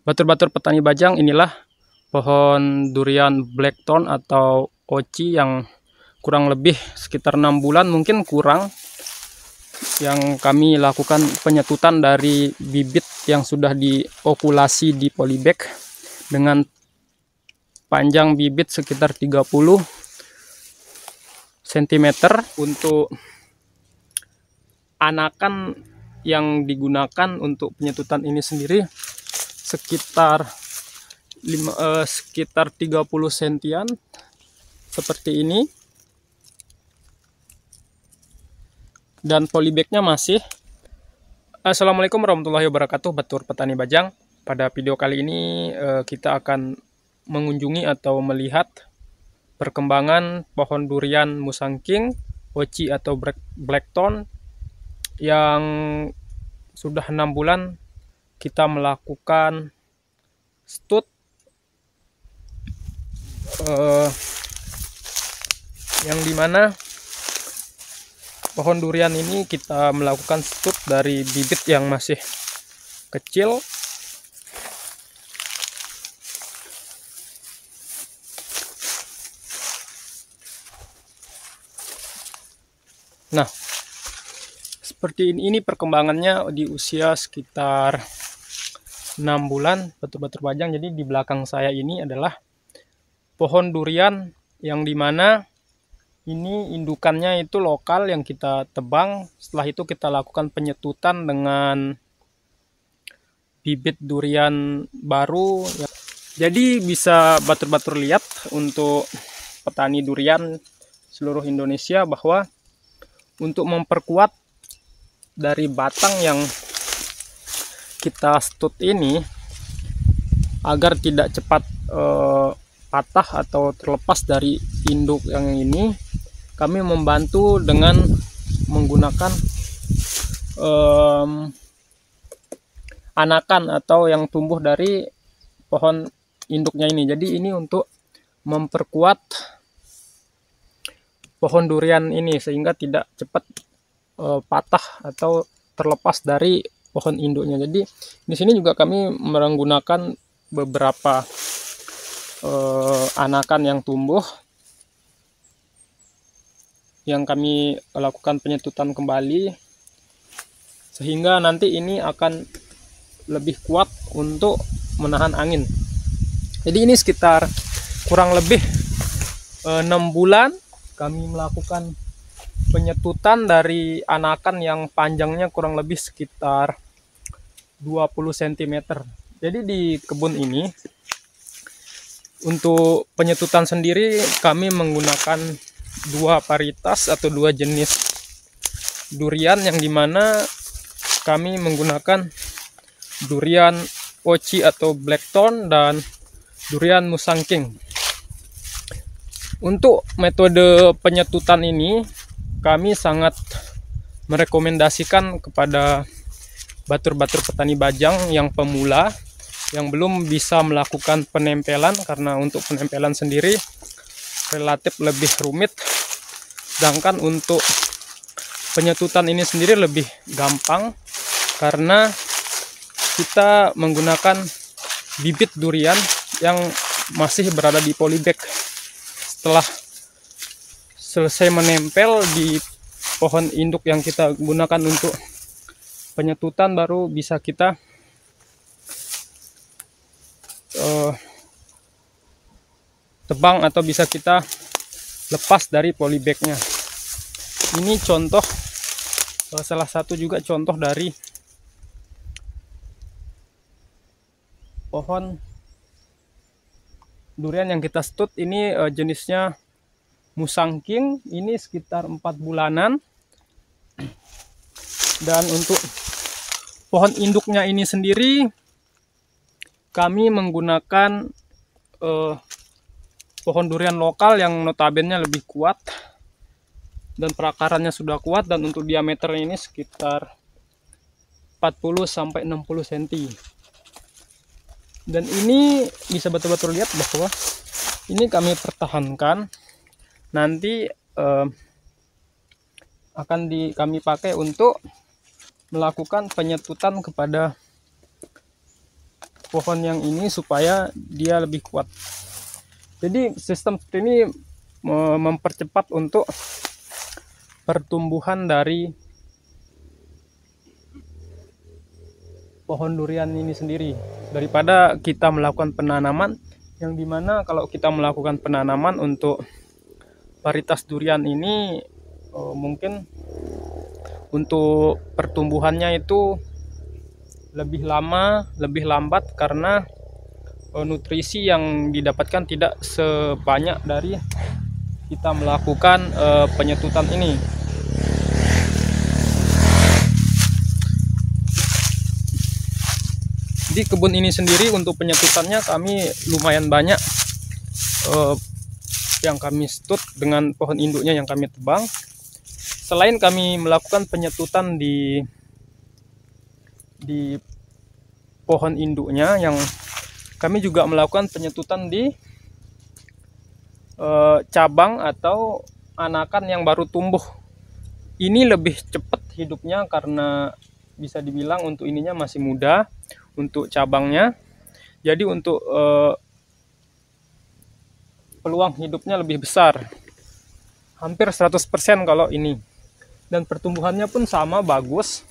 Batur-batur petani Bajang inilah pohon durian blackthorn atau oci yang kurang lebih sekitar enam bulan mungkin kurang yang kami lakukan penyetutan dari bibit yang sudah diokulasi di polybag dengan panjang bibit sekitar 30 cm untuk anakan yang digunakan untuk penyetutan ini sendiri sekitar lima, eh, sekitar 30 sentian seperti ini. Dan polybagnya masih. Assalamualaikum warahmatullahi wabarakatuh Batur Petani Bajang. Pada video kali ini eh, kita akan mengunjungi atau melihat perkembangan pohon durian musangking oci atau blackthorn yang sudah enam bulan kita melakukan stud uh, yang di mana pohon durian ini kita melakukan stud dari bibit yang masih kecil. Nah seperti ini, ini perkembangannya di usia sekitar enam bulan betul-betul panjang. Jadi di belakang saya ini adalah pohon durian yang di mana ini indukannya itu lokal yang kita tebang. Setelah itu kita lakukan penyetutan dengan bibit durian baru. Jadi bisa batur-batur lihat untuk petani durian seluruh Indonesia bahwa untuk memperkuat dari batang yang kita stut ini agar tidak cepat uh, patah atau terlepas dari induk yang ini kami membantu dengan menggunakan um, anakan atau yang tumbuh dari pohon induknya ini. Jadi ini untuk memperkuat pohon durian ini sehingga tidak cepat uh, patah atau terlepas dari pohon induknya. Jadi di sini juga kami menggunakan beberapa uh, anakan yang tumbuh yang kami lakukan penyetutan kembali sehingga nanti ini akan lebih kuat untuk menahan angin. Jadi ini sekitar kurang lebih eh, enam bulan kami melakukan penyetutan dari anakan yang panjangnya kurang lebih sekitar 20 cm. Jadi di kebun ini untuk penyetutan sendiri kami menggunakan dua varietas atau dua jenis durian yang di mana kami menggunakan durian oci atau blackthorn dan durian musangking. Untuk metode penyetutan ini kami sangat merekomendasikan kepada batur-batur petani bajang yang pemula yang belum bisa melakukan penempelan karena untuk penempelan sendiri relatif lebih rumit. Sedangkan untuk penyetutan ini sendiri lebih gampang karena kita menggunakan bibit durian yang masih berada di polybag. Setelah selesai menempel di pohon induk yang kita gunakan untuk penyetutan baru bisa kita uh, tebang atau bisa kita lepas dari polybagnya. Ini contoh uh, salah satu juga contoh dari pohon durian yang kita stut ini uh, jenisnya musangking ini sekitar empat bulanan. Dan untuk pohon induknya ini sendiri kami menggunakan eh, pohon durian lokal yang notabene lebih kuat dan perakarannya sudah kuat. Dan untuk diameternya ini sekitar 40 sampai 60 cm dan ini bisa betul-betul lihat bahwa ini kami pertahankan nanti eh, akan di kami pakai untuk melakukan penyetutan kepada pohon yang ini supaya dia lebih kuat. Jadi sistem ini mempercepat untuk pertumbuhan dari pohon durian ini sendiri. Daripada kita melakukan penanaman yang di mana kalau kita melakukan penanaman untuk varietas durian ini oh, mungkin untuk pertumbuhannya itu lebih lama, lebih lambat karena oh, nutrisi yang didapatkan tidak sebanyak dari kita melakukan uh, penyetutan ini. Di kebun ini sendiri untuk penyetutannya kami lumayan banyak uh, yang kami stut dengan pohon induknya yang kami tebang. Selain kami melakukan penyetutan di di pohon induknya yang kami juga melakukan penyetutan di Eh, cabang atau anakan yang baru tumbuh ini lebih cepat hidupnya karena bisa dibilang untuk ininya masih muda untuk cabangnya jadi untuk uh, peluang hidupnya lebih besar. Hampir 100% kalau ini. Dan pertumbuhannya pun sama bagus.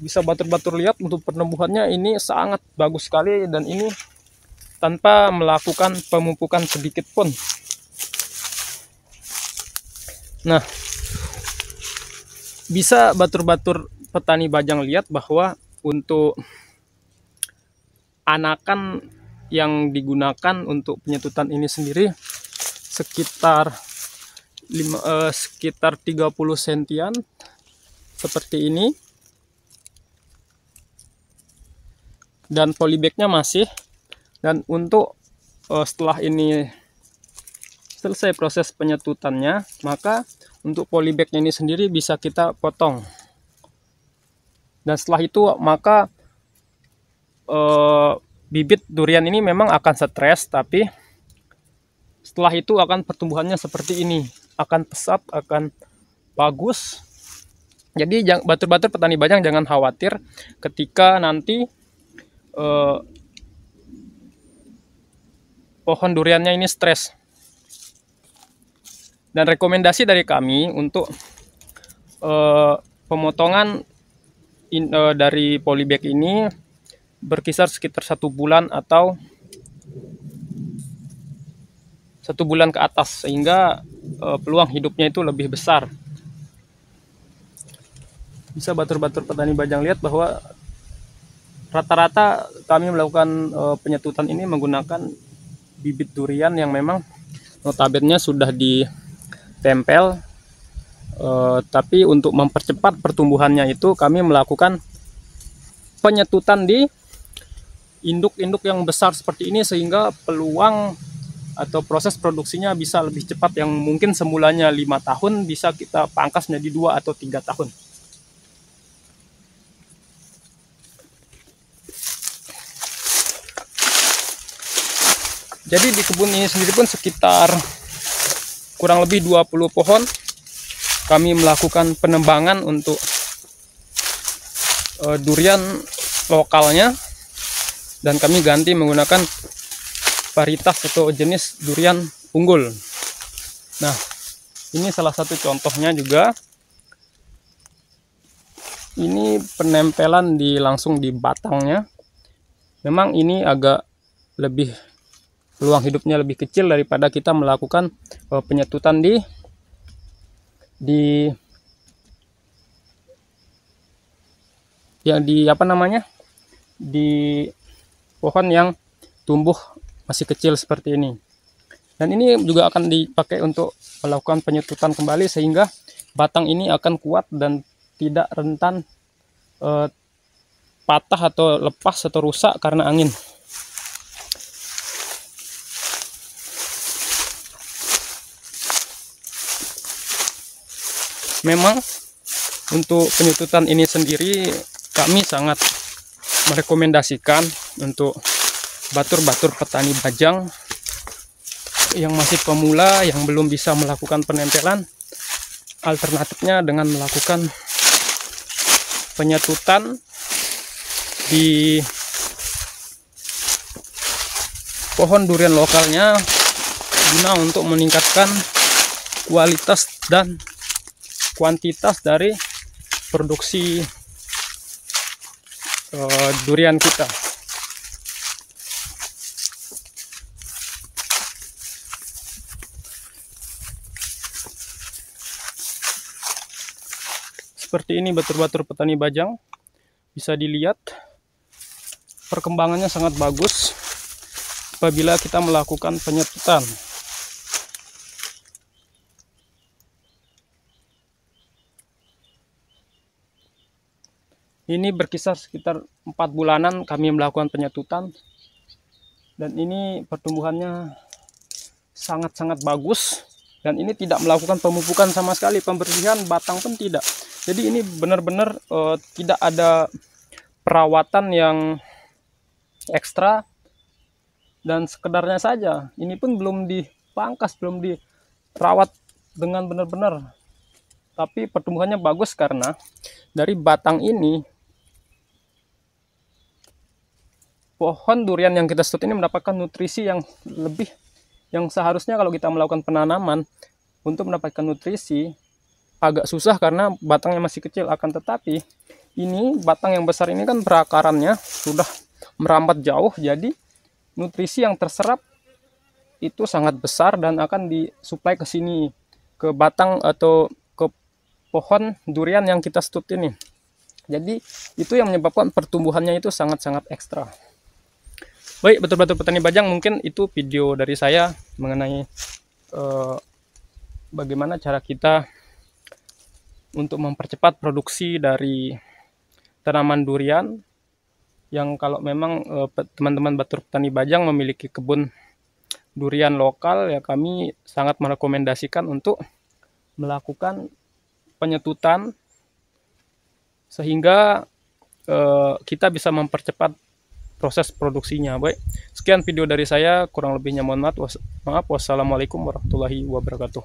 Bisa batur-batur lihat untuk pertumbuhannya ini sangat bagus sekali. Dan ini tanpa melakukan pemupukan sedikit pun. Nah, bisa batur-batur petani bajang lihat bahwa untuk anakan yang digunakan untuk penyetutan ini sendiri sekitar lima, eh, sekitar 30 sentian seperti ini. Dan polybagnya masih. Dan untuk uh, setelah ini selesai proses penyetutannya maka untuk polybagnya ini sendiri bisa kita potong. Dan setelah itu maka uh, bibit durian ini memang akan stres tapi setelah itu akan pertumbuhannya seperti ini. Akan pesat akan bagus. Jadi batur-batur petani bajang jangan khawatir. Ketika nanti uh, pohon duriannya ini stres. Dan rekomendasi dari kami untuk uh, pemotongan in, uh, dari polybag ini berkisar sekitar satu bulan atau satu bulan ke atas sehingga uh, peluang hidupnya itu lebih besar. Bisa batur-batur petani bajang lihat bahwa rata-rata kami melakukan uh, penyetutan ini menggunakan bibit durian yang memang notabene sudah ditempel uh, tapi untuk mempercepat pertumbuhannya itu kami melakukan penyetutan di induk-induk yang besar seperti ini sehingga peluang atau proses produksinya bisa lebih cepat yang mungkin semulanya lima tahun bisa kita pangkas menjadi dua atau tiga tahun. Jadi di kebun ini sendiri pun sekitar kurang lebih 20 pohon kami melakukan penembangan untuk uh, durian lokalnya dan kami ganti menggunakan varietas atau jenis durian unggul. Nah, ini salah satu contohnya juga. Ini penempelan di langsung di batangnya. Memang ini agak lebih peluang hidupnya lebih kecil daripada kita melakukan uh, penyetutan di di yang di apa namanya di pohon yang tumbuh masih kecil seperti ini. Dan ini juga akan dipakai untuk melakukan penyetutan kembali sehingga batang ini akan kuat dan tidak rentan uh, patah atau lepas atau rusak karena angin. Memang untuk penyututan ini sendiri kami sangat merekomendasikan untuk batur-batur petani bajang yang masih pemula yang belum bisa melakukan penempelan. Alternatifnya dengan melakukan penyatutan di pohon durian lokalnya guna untuk meningkatkan kualitas dan kuantitas dari produksi uh, durian kita. Seperti ini batur-batur petani bajang. Bisa dilihat perkembangannya sangat bagus apabila kita melakukan penyetutan. Ini berkisar sekitar empat bulanan kami melakukan penyetutan dan ini pertumbuhannya sangat-sangat bagus. Dan ini tidak melakukan pemupukan sama sekali pembersihan batang pun tidak. Jadi ini benar-benar uh, tidak ada perawatan yang ekstra. Dan sekedarnya saja ini pun belum dipangkas belum dirawat dengan benar-benar. Tapi pertumbuhannya bagus karena dari batang ini pohon durian yang kita setut ini mendapatkan nutrisi yang lebih yang seharusnya kalau kita melakukan penanaman untuk mendapatkan nutrisi agak susah karena batangnya masih kecil. Akan tetapi ini batang yang besar ini kan berakarannya sudah merambat jauh jadi nutrisi yang terserap itu sangat besar dan akan disuplai ke sini ke batang atau ke pohon durian yang kita stut ini. Jadi itu yang menyebabkan pertumbuhannya itu sangat-sangat ekstra baik betul-betul petani bajang mungkin itu video dari saya mengenai uh, bagaimana cara kita untuk mempercepat produksi dari tanaman durian yang kalau memang eh, teman-teman batur petani bajang memiliki kebun durian lokal ya kami sangat merekomendasikan untuk melakukan penyetutan sehingga uh, kita bisa mempercepat proses produksinya. Baik, sekian video dari saya, kurang lebihnya mohon maaf. Wassalamualaikum warahmatullahi wabarakatuh.